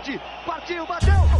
forte, Partiu, bateu!